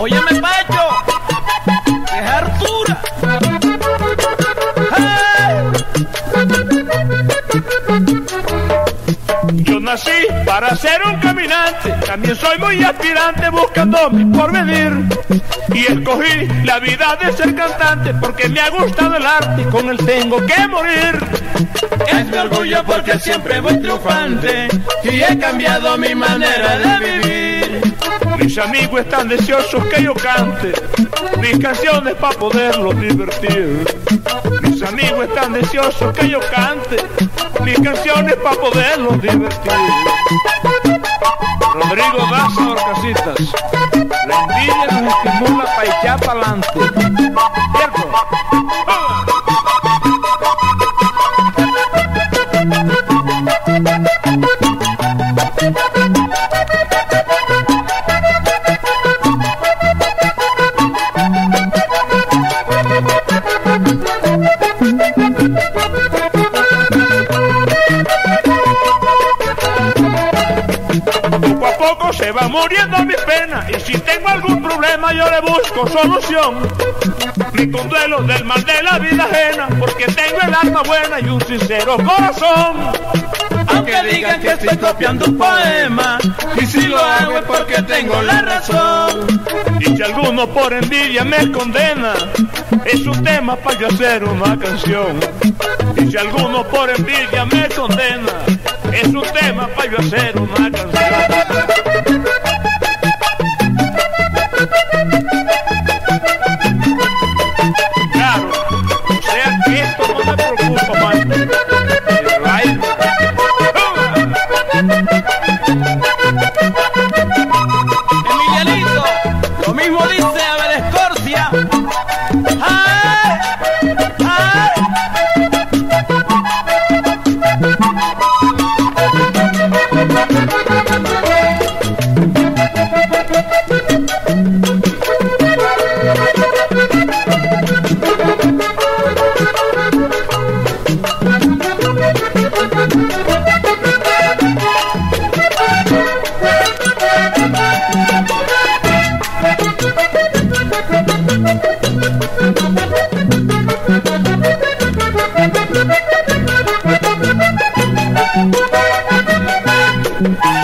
Óyeme, Pacho, es Artura. Nací para ser un caminante, también soy muy aspirante buscando mi porvenir. Y escogí la vida de ser cantante porque me ha gustado el arte y con él tengo que morir. Es mi orgullo porque siempre voy triunfante y he cambiado mi manera de vivir. Mis amigos están deseosos que yo cante mis canciones para poderlos divertir. Mis amigos están deseosos que yo cante mis canciones para poderlos divertir. Rodrigo Daza Orcasitas. La envidia nos estimula para echar para adelante. ¿Cierto? Poco se va muriendo mi pena y si tengo algún problema yo le busco solución. Me conduelo del mal de la vida ajena porque tengo el alma buena y un sincero corazón. Aunque digan que estoy copiando un poema, y si lo hago es porque tengo la razón. Y si alguno por envidia me condena, es un tema para yo hacer una canción. Y si alguno por envidia me condena, es un tema para yo hacer una canción. Bye.